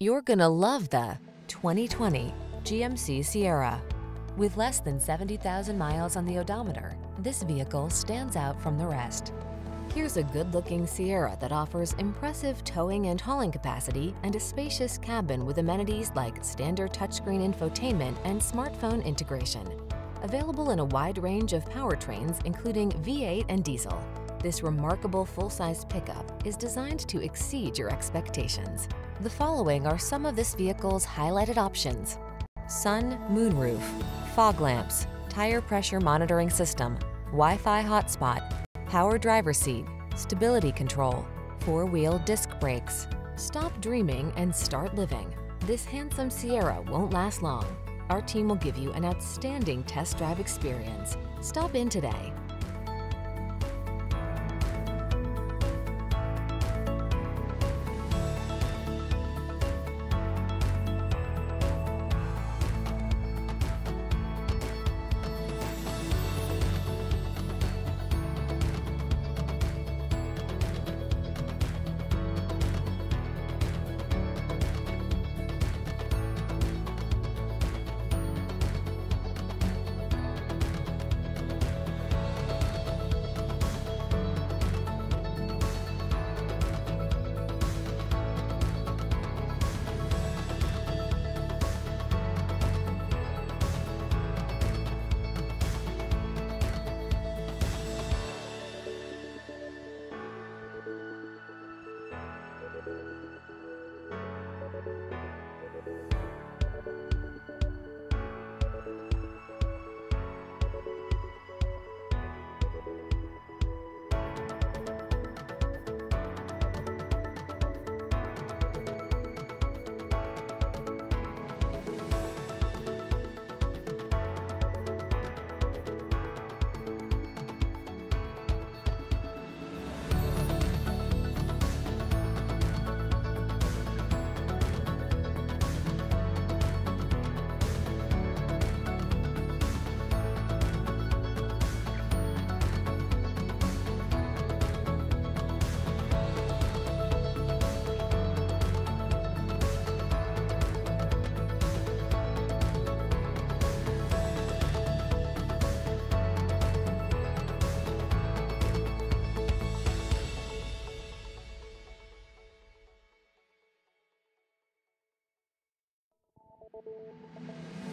You're gonna love the 2020 GMC Sierra. With less than 70,000 miles on the odometer, this vehicle stands out from the rest. Here's a good-looking Sierra that offers impressive towing and hauling capacity and a spacious cabin with amenities like standard touchscreen infotainment and smartphone integration. Available in a wide range of powertrains, including V8 and diesel, this remarkable full-size pickup is designed to exceed your expectations. The following are some of this vehicle's highlighted options. Sun moonroof, fog lamps, tire pressure monitoring system, Wi-Fi hotspot, power driver seat, stability control, four-wheel disc brakes. Stop dreaming and start living. This handsome Sierra won't last long. Our team will give you an outstanding test drive experience. Stop in today. Thank you.